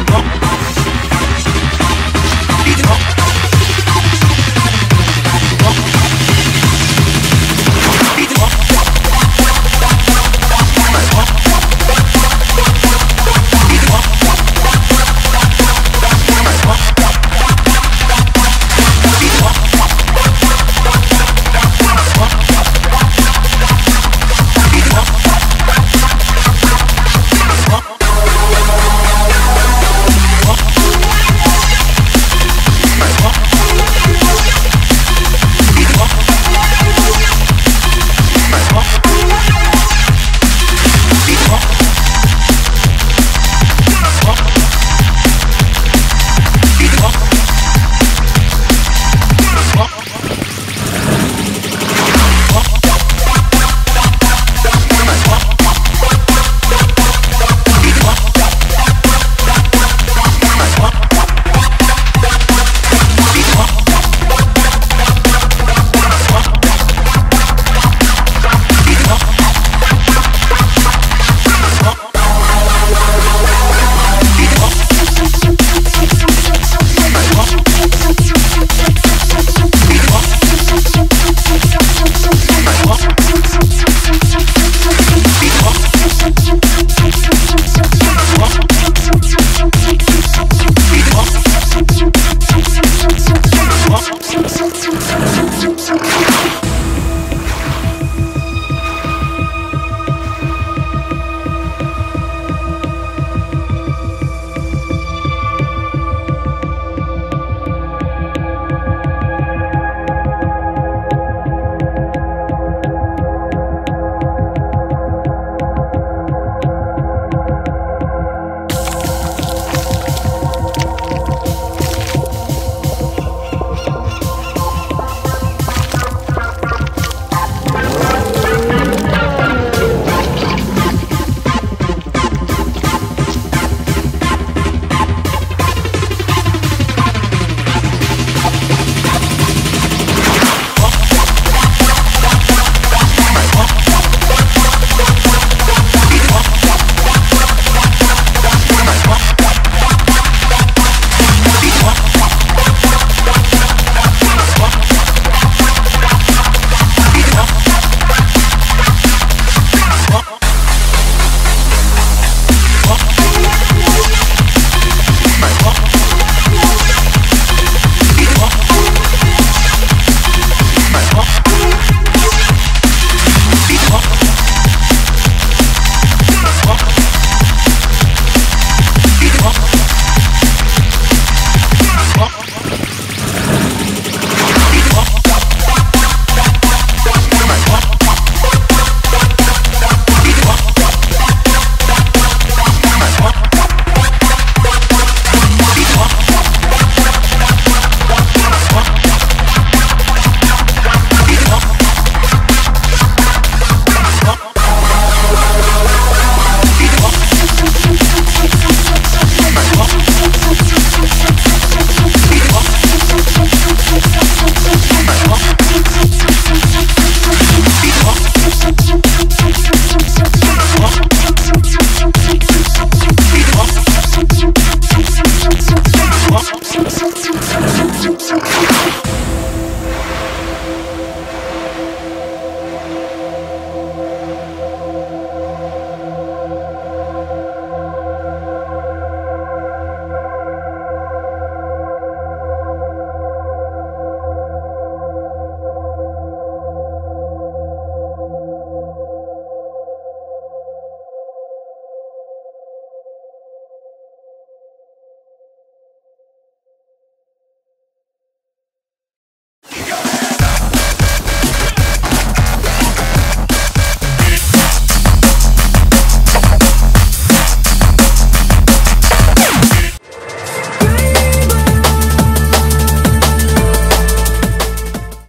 Oh.